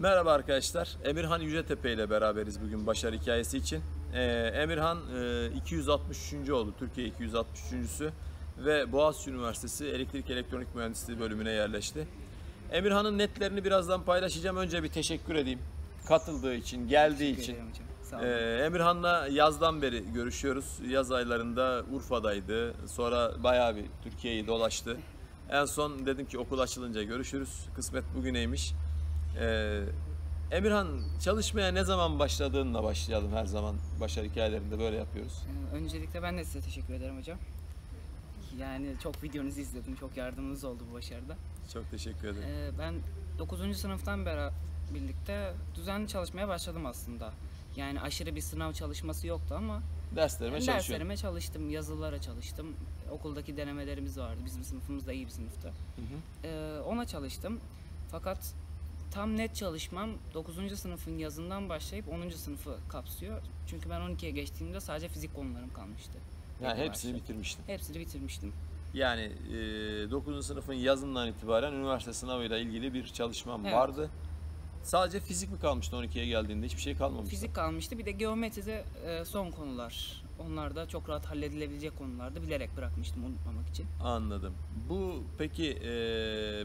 Merhaba arkadaşlar. Emirhan Yücetepe ile beraberiz bugün başarı hikayesi için. Ee, Emirhan e, 263. oldu. Türkiye 263.sü ve Boğaziçi Üniversitesi Elektrik Elektronik Mühendisliği bölümüne yerleşti. Emirhan'ın netlerini birazdan paylaşacağım. Önce bir teşekkür edeyim. Katıldığı için, geldiği için. Teşekkür. Ee, Emirhan'la yazdan beri görüşüyoruz. Yaz aylarında Urfa'daydı. Sonra bayağı bir Türkiye'yi dolaştı. En son dedim ki okul açılınca görüşürüz. Kısmet bugüneymiş. Ee, Emirhan çalışmaya ne zaman başladığınla başlayalım her zaman. Başarı hikayelerinde böyle yapıyoruz. Ee, Öncelikle ben de size teşekkür ederim hocam. Yani çok videonuzu izledim. Çok yardımınız oldu bu başarıda. Çok teşekkür ederim. Ee, Ben 9. sınıftan beri birlikte düzenli çalışmaya başladım aslında. Yani aşırı bir sınav çalışması yoktu ama Derslerime çalışıyorum. derslerime çalıştım, yazılılara çalıştım. Okuldaki denemelerimiz vardı. Bizim sınıfımız da iyi bir sınıftı. Hı hı. Ee, ona çalıştım. Fakat tam net çalışmam 9. sınıfın yazından başlayıp 10. sınıfı kapsıyor. Çünkü ben 12'ye geçtiğimde sadece fizik konularım kalmıştı. Yani hepsini başlı. bitirmiştim. Hepsini bitirmiştim. Yani e, 9. sınıfın yazından itibaren üniversite sınavıyla ilgili bir çalışmam Evet. vardı. Sadece fizik mi kalmıştı 12'ye geldiğinde? Hiçbir şey kalmamıştı. Fizik kalmıştı. Bir de geometride e, son konular. Onlar da çok rahat halledilebilecek konulardı. Bilerek bırakmıştım unutmamak için. Anladım. Bu peki e,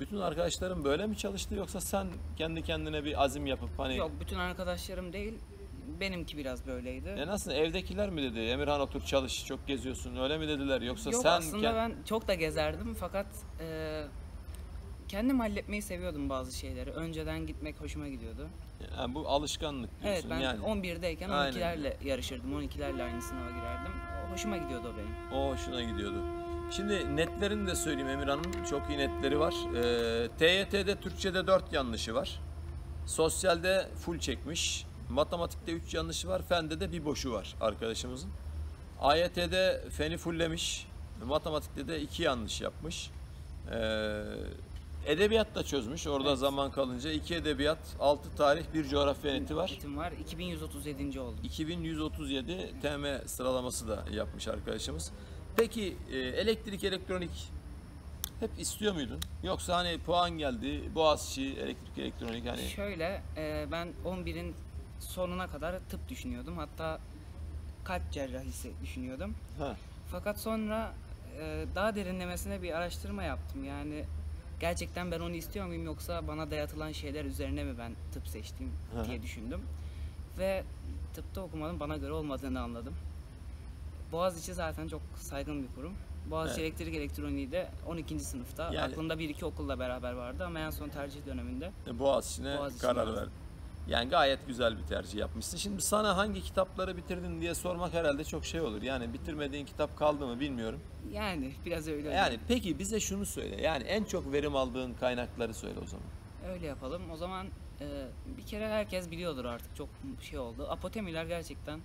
bütün arkadaşların böyle mi çalıştı yoksa sen kendi kendine bir azim yapıp hani Yok bütün arkadaşlarım değil. Benimki biraz böyleydi. e nasıl evdekiler mi dedi Emirhan otur çalış çok geziyorsun öyle mi dediler yoksa Yok sen aslında kend- ben çok da gezerdim fakat e, kendim halletmeyi seviyordum bazı şeyleri. Önceden gitmek hoşuma gidiyordu. Yani bu alışkanlık Evet diyorsun ben yani. 11'deyken Aynen. 12'lerle yarışırdım. 12'lerle aynı sınava girerdim. Hoşuma gidiyordu o benim. O hoşuna gidiyordu. Şimdi netlerini de söyleyeyim Emirhan'ın çok iyi netleri var. Ee, TYT'de Türkçe'de 4 yanlışı var. Sosyalde full çekmiş. Matematikte 3 yanlışı var. Fende de bir boşu var arkadaşımızın. AYT'de feni fulllemiş. Matematikte de 2 yanlış yapmış. Ee, edebiyat da çözmüş. Orada Evet. zaman kalınca 2 edebiyat, 6 tarih, 1 coğrafya neti var. Eğitim var. 2137. oldu. 2137 TM sıralaması da yapmış arkadaşımız. Peki e, elektrik elektronik hep istiyor muydun? Yoksa hani puan geldi Boğaziçi elektrik elektronik hani Şöyle e, ben 11'in sonuna kadar tıp düşünüyordum. Hatta kalp cerrahisi düşünüyordum. ha, Fakat sonra e, daha derinlemesine bir araştırma yaptım. Yani gerçekten ben onu istiyor muyum yoksa bana dayatılan şeyler üzerine mi ben tıp seçtim Hı diye düşündüm. Ve tıpta okumanın bana göre olmadığını anladım. Boğaziçi zaten çok saygın bir kurum. Boğaziçi Evet. Elektrik Elektroniği de 12. sınıfta. Yani- Aklımda bir iki okulla beraber vardı ama en son tercih döneminde Boğaziçi'ne Boğaziçi'ne karar yazdım. Yani gayet güzel bir tercih yapmışsın. Şimdi sana hangi kitapları bitirdin diye sormak herhalde çok şey olur. Yani bitirmediğin kitap kaldı mı bilmiyorum. yani biraz öyle Yani peki bize şunu söyle. Yani en çok verim aldığın kaynakları söyle o zaman. Öyle yapalım. O zaman e, bir kere herkes biliyordur artık çok şey oldu. Apotemiler gerçekten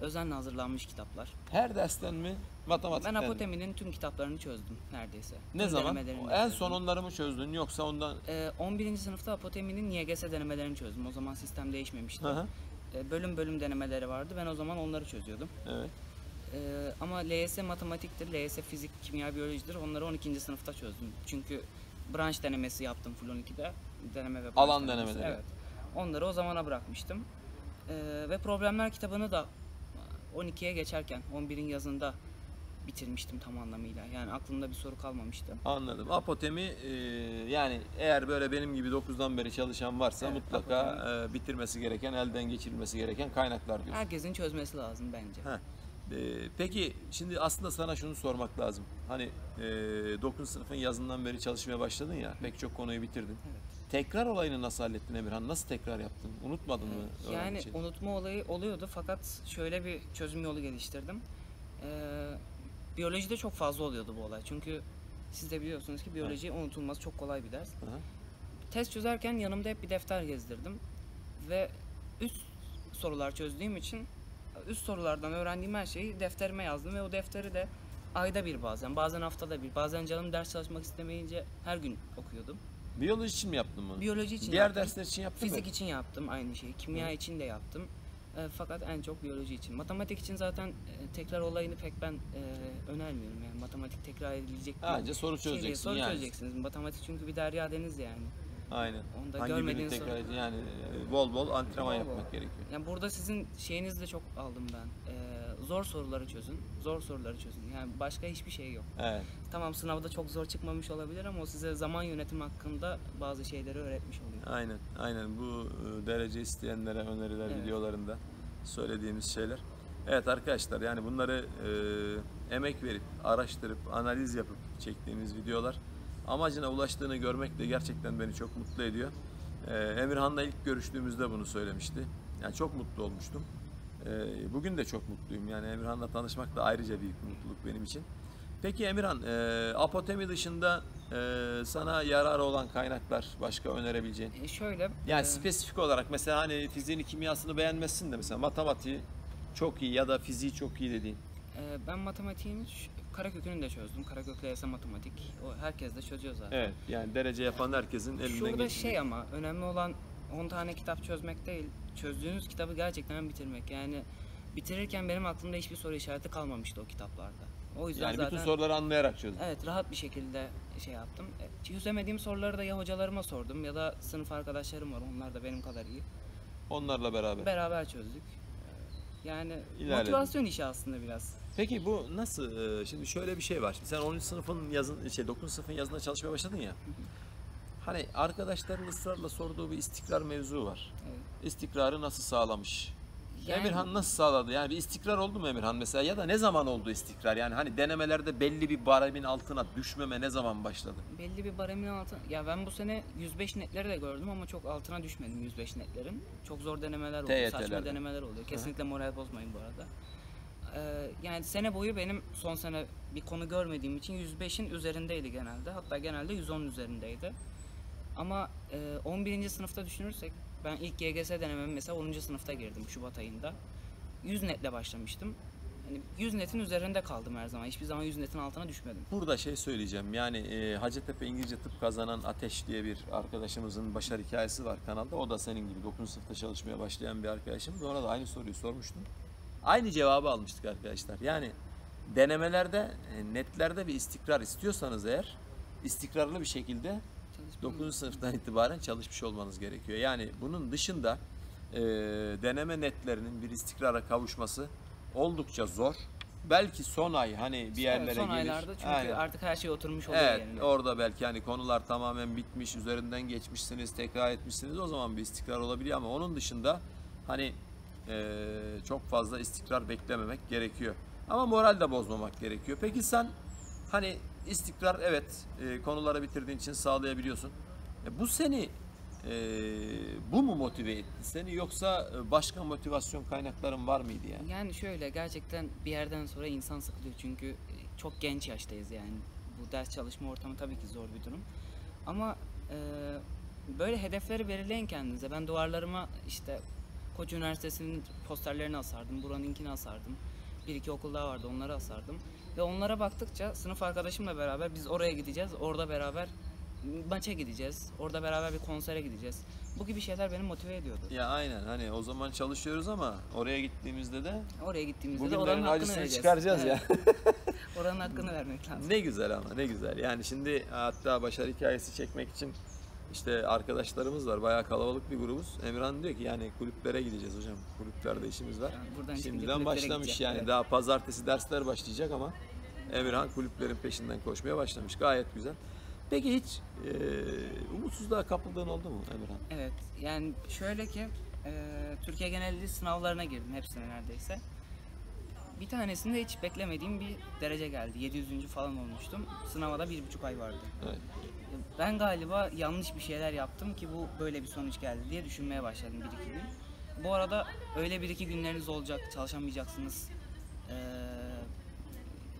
özenle hazırlanmış kitaplar. Her dersten mi? Matematikten Ben mi? Apoteminin tüm kitaplarını çözdüm neredeyse. Ne Tüm zaman? En son onları mı çözdün yoksa ondan E, 11. sınıfta Apoteminin YGS denemelerini çözdüm. O zaman sistem değişmemişti. Hı hı. E, bölüm bölüm denemeleri vardı. Ben o zaman onları çözüyordum. Evet. E, ama LYS matematiktir, LYS fizik, kimya, biyolojidir. Onları 12. sınıfta çözdüm. Çünkü branş denemesi yaptım full 12'de. Deneme ve Alan denemeleri. Evet. Onları o zamana bırakmıştım. E, ve problemler kitabını da 12'ye geçerken 11'in yazında bitirmiştim tam anlamıyla. Yani aklımda bir soru kalmamıştı. Anladım. Apotemi e, yani eğer böyle benim gibi 9'dan beri çalışan varsa Evet, mutlaka apotemi. e, bitirmesi gereken, elden geçirilmesi gereken kaynaklar diyorsun. Herkesin çözmesi lazım bence. Heh. E, peki şimdi aslında sana şunu sormak lazım. Hani e, 9. sınıfın yazından beri çalışmaya başladın ya, pek çok konuyu bitirdin. Evet. Tekrar olayını nasıl hallettin Emirhan? Nasıl tekrar yaptın? Unutmadın mı? Yani şeyi? unutma olayı oluyordu fakat şöyle bir çözüm yolu geliştirdim. Ee, biyolojide çok fazla oluyordu bu olay. Çünkü siz de biliyorsunuz ki biyoloji unutulması çok kolay bir ders. Hı hı. Test çözerken yanımda hep bir defter gezdirdim. Ve üst sorular çözdüğüm için üst sorulardan öğrendiğim her şeyi defterime yazdım ve o defteri de ayda bir bazen, bazen haftada bir, bazen canım ders çalışmak istemeyince her gün okuyordum. Biyoloji için mi yaptın bunu? Biyoloji için Diğer yaptım. dersler için yaptın Fizik mı? için yaptım aynı şeyi. Kimya için de yaptım. E, fakat en çok biyoloji için. Matematik için zaten e, tekrar olayını pek ben e, önermiyorum. Yani matematik tekrar edilecek bir Anca soru şey değil. çözeceksin Soru yani. çözeceksiniz. Matematik çünkü bir derya deniz yani. Aynen. Onu da Hangi birini görmediğin tekrar sonra- yani e, bol bol antrenman Bol bol. yapmak gerekiyor. Yani burada sizin şeyinizi de çok aldım ben. Ee, zor soruları çözün. Zor soruları çözün. Yani başka hiçbir şey yok. Evet. Tamam sınavda çok zor çıkmamış olabilir ama o size zaman yönetimi hakkında bazı şeyleri öğretmiş oluyor. Aynen, aynen bu e, derece isteyenlere öneriler Evet. videolarında söylediğimiz şeyler. Evet arkadaşlar yani bunları e, emek verip, araştırıp, analiz yapıp çektiğimiz videolar amacına ulaştığını görmek de gerçekten beni çok mutlu ediyor. E, Emirhan'la ilk görüştüğümüzde bunu söylemişti. Yani çok mutlu olmuştum. E, bugün de çok mutluyum. Yani Emirhan'la tanışmak da ayrıca büyük bir mutluluk benim için. Peki Emirhan, e, apotemi dışında e, sana yararı olan kaynaklar başka önerebileceğin? E şöyle Yani e, spesifik olarak mesela hani fiziğini kimyasını beğenmezsin de mesela matematiği çok iyi ya da fiziği çok iyi dediğin. e, ben matematiğin karakökünü de çözdüm. Karaköklü ise matematik. O herkes de çözüyor zaten. Evet yani derece yapan herkesin elinden Şurada geçtiği- şey ama önemli olan 10 tane kitap çözmek değil. Çözdüğünüz kitabı gerçekten bitirmek. Yani bitirirken benim aklımda hiçbir soru işareti kalmamıştı o kitaplarda. O yüzden Yani zaten bütün soruları anlayarak çözdün. Evet rahat bir şekilde şey yaptım. E, Çözemediğim soruları da ya hocalarıma sordum ya da sınıf arkadaşlarım var onlar da benim kadar iyi. Onlarla beraber. Beraber çözdük. E, Yani İlerledin. motivasyon işi aslında biraz. Peki bu nasıl? e, Şimdi şöyle bir şey var. Sen 10. sınıfın yazın şey 9. sınıfın yazında çalışmaya başladın ya. Hani arkadaşların ısrarla sorduğu bir istikrar mevzu var. Evet. İstikrarı nasıl sağlamış? Yani- Emirhan nasıl sağladı? Yani bir istikrar oldu mu Emirhan mesela ya da ne zaman oldu istikrar? Yani hani denemelerde belli bir baremin altına düşmeme ne zaman başladı? Belli bir baremin altı. Ya ben bu sene 105 netleri de gördüm ama çok altına düşmedim 105 netlerin. Çok zor denemeler oldu. TYT'lerde. Saçma denemeler oluyor. Kesinlikle moral bozmayın bu arada. Ee, yani sene boyu benim son sene bir konu görmediğim için 105'in üzerindeydi genelde. Hatta genelde 110'un üzerindeydi. Ama e, 11. sınıfta düşünürsek ben ilk YGS denememi mesela 10. sınıfta girdim Şubat ayında. 100 netle başlamıştım. Yani 100 netin üzerinde kaldım her zaman. Hiçbir zaman 100 netin altına düşmedim. Burada şey söyleyeceğim yani e, Hacettepe İngilizce Tıp kazanan Ateş diye bir arkadaşımızın başarı hikayesi var kanalda. O da senin gibi 9. sınıfta çalışmaya başlayan bir arkadaşımız. Ona da aynı soruyu sormuştum. Aynı cevabı almıştık arkadaşlar. Yani denemelerde, e, netlerde bir istikrar istiyorsanız eğer istikrarlı bir şekilde 9. sınıftan itibaren çalışmış olmanız gerekiyor. Yani bunun dışında e, deneme netlerinin bir istikrara kavuşması oldukça zor. Belki son ay hani bir yerlere son gelir. aylarda çünkü Aynen. artık her şey oturmuş oluyor Evet, yerine. orada belki hani konular tamamen bitmiş, üzerinden geçmişsiniz, tekrar etmişsiniz. O zaman bir istikrar olabiliyor ama onun dışında hani eee, çok fazla istikrar beklememek gerekiyor. Ama moral de bozmamak gerekiyor. Peki sen hani istikrar evet eee, konuları bitirdiğin için sağlayabiliyorsun. E, bu seni eee, bu mu motive etti seni yoksa e, başka motivasyon kaynakların var mıydı yani? Yani şöyle gerçekten bir yerden sonra insan sıkılıyor çünkü e, çok genç yaştayız yani. Bu ders çalışma ortamı tabii ki zor bir durum. Ama e, böyle hedefleri belirleyin kendinize. Ben duvarlarıma işte Koç Üniversitesi'nin posterlerini asardım, buranınkini asardım. Bir iki okul daha vardı onları asardım. Ve onlara baktıkça sınıf arkadaşımla beraber biz oraya gideceğiz, orada beraber maça gideceğiz, orada beraber bir konsere gideceğiz. Bu gibi şeyler beni motive ediyordu. Ya aynen hani o zaman çalışıyoruz ama oraya gittiğimizde de Oraya gittiğimizde de oranın hakkını vereceğiz. çıkaracağız ya. Oranın hakkını vermek lazım. Ne güzel ama ne güzel. Yani şimdi hatta başarı hikayesi çekmek için işte arkadaşlarımız var. Bayağı kalabalık bir grubuz. Emirhan diyor ki yani kulüplere gideceğiz hocam. Kulüplerde işimiz var. Yani Şimdiden başlamış gideceğiz. yani. Evet. Daha pazartesi dersler başlayacak ama Emirhan kulüplerin peşinden koşmaya başlamış. Gayet güzel. Peki hiç e, umutsuzluğa kapıldığın oldu mu Emirhan? Evet yani şöyle ki e, Türkiye genelliği sınavlarına girdim hepsine neredeyse. Bir tanesinde hiç beklemediğim bir derece geldi. 700. falan olmuştum. Sınava da bir buçuk ay vardı. Evet. Ben galiba yanlış bir şeyler yaptım ki bu böyle bir sonuç geldi diye düşünmeye başladım bir iki gün. Bu arada öyle bir iki günleriniz olacak, çalışamayacaksınız. Ee,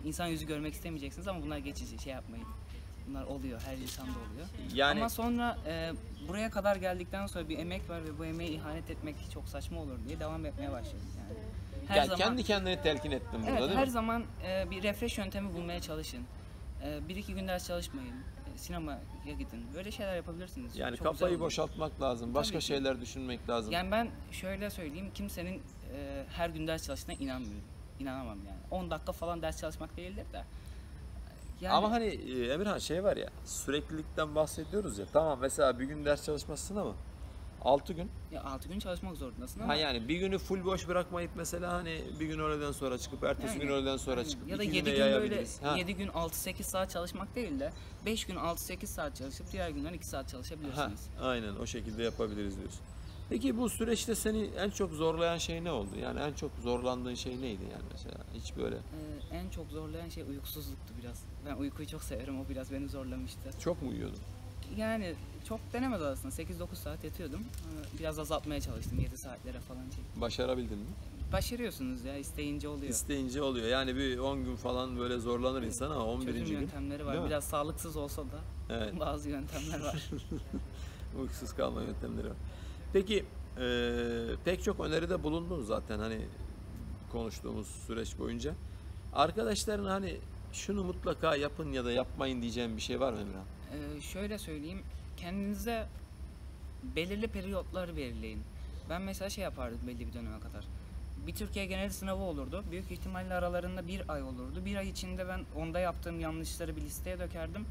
insan yüzü görmek istemeyeceksiniz ama bunlar geçici, şey yapmayın. Bunlar oluyor, her insanda oluyor. Yani Ama sonra e, buraya kadar geldikten sonra bir emek var ve bu emeğe ihanet etmek çok saçma olur diye devam etmeye başladım yani. Her yani zaman, kendi kendini telkin ettin burada evet, değil her mi? zaman e, bir refresh yöntemi bulmaya çalışın. E, bir iki gün ders çalışmayın. E, sinemaya gidin. Böyle şeyler yapabilirsiniz. Yani Çok kafayı boşaltmak lazım. Başka Tabii şeyler düşünmek lazım. Yani ben şöyle söyleyeyim, kimsenin e, her gün ders çalıştığına inanmıyorum. İnanamam yani. 10 dakika falan ders çalışmak değildir de. Yani- Ama hani e, Emirhan şey var ya süreklilikten bahsediyoruz ya. Tamam mesela bir gün ders çalışmasın ama 6 gün. Ya 6 gün çalışmak zorundasın ama Ha yani bir günü full boş bırakmayıp mesela hani bir gün öğleden sonra çıkıp ertesi Yani, gün öğleden sonra aynen. çıkıp ya da iki 7 güne gün böyle. Ha. 7 gün 6-8 saat çalışmak değil de 5 gün 6-8 saat çalışıp diğer günler 2 saat Ha, çalışabilirsiniz. aynen o şekilde yapabiliriz diyorsun. Peki bu süreçte seni en çok zorlayan şey ne oldu? Yani en çok zorlandığın şey neydi yani mesela? Hiç böyle Ee, en çok zorlayan şey uykusuzluktu biraz. Ben uykuyu çok severim o biraz beni zorlamıştı. çok mu uyuyordun? Yani çok denemez aslında 8-9 saat yatıyordum. Ee, Biraz azaltmaya çalıştım 7 saatlere falan çektim. Başarabildin mi? Başarıyorsunuz ya isteyince oluyor. İsteyince oluyor. Yani bir 10 gün falan böyle zorlanır insan ama 11. Çözüm gün yöntemleri var. Değil mi? Biraz sağlıksız olsa da evet, bazı yöntemler var. uykusuz kalma yöntemleri var. Peki eee, pek çok öneride bulundun zaten hani konuştuğumuz süreç boyunca. Arkadaşların hani şunu mutlaka yapın ya da yapmayın diyeceğim bir şey var mı Emirhan? Ee, şöyle söyleyeyim, kendinize belirli periyotlar belirleyin. Ben mesela şey yapardım belli bir döneme kadar. Bir Türkiye genel sınavı olurdu. Büyük ihtimalle aralarında bir ay olurdu. Bir ay içinde ben onda yaptığım yanlışları bir listeye dökerdim.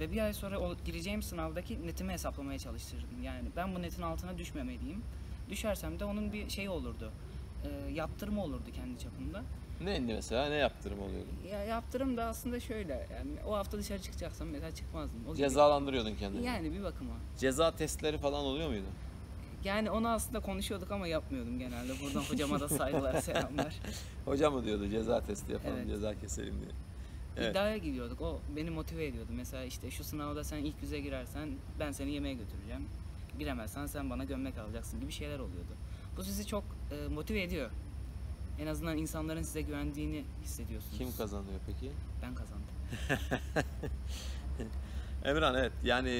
Ve bir ay sonra gireceğim sınavdaki netimi hesaplamaya çalıştırdım. Yani ben bu netin altına düşmemeliyim. Düşersem de onun bir şeyi olurdu. Ee, yaptırımı olurdu kendi çapımda. Ne mesela ne yaptırım oluyordu? Ya yaptırım da aslında şöyle. Yani o hafta dışarı çıkacaksam mesela çıkmazdım. O. Cezalandırıyordun kendini. Yani bir bakıma. Ceza testleri falan oluyor muydu? Yani onu aslında konuşuyorduk ama yapmıyordum genelde. Buradan hocama da saygılar, selamlar. Hoca mı diyordu ceza testi yapalım, Evet. ceza keselim diye. Evet. İddiaya gidiyorduk. O beni motive ediyordu. Mesela işte şu sınavda sen ilk yüze girersen ben seni yemeğe götüreceğim. Giremezsen sen bana gömlek alacaksın gibi şeyler oluyordu. Bu sizi çok e, motive ediyor. En azından insanların size güvendiğini hissediyorsunuz. Kim kazanıyor peki? Ben kazandım. Emirhan evet yani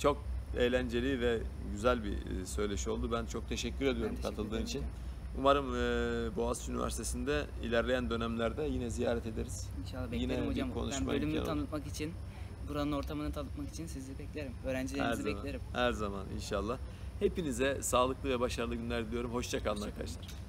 çok eğlenceli ve güzel bir e, söyleşi oldu. Ben çok teşekkür ediyorum teşekkür katıldığın için. Umarım e, Boğaziçi Üniversitesi'nde ilerleyen dönemlerde yine ziyaret ederiz. İnşallah Yine beklerim bir hocam. Ben bölümünü imkanı olur. tanıtmak için, buranın ortamını tanıtmak için sizi beklerim. Her Öğrencilerinizi zaman, beklerim. her zaman inşallah. Hepinize sağlıklı ve başarılı günler diliyorum. Hoşçakalın Hoşça kalın. arkadaşlar.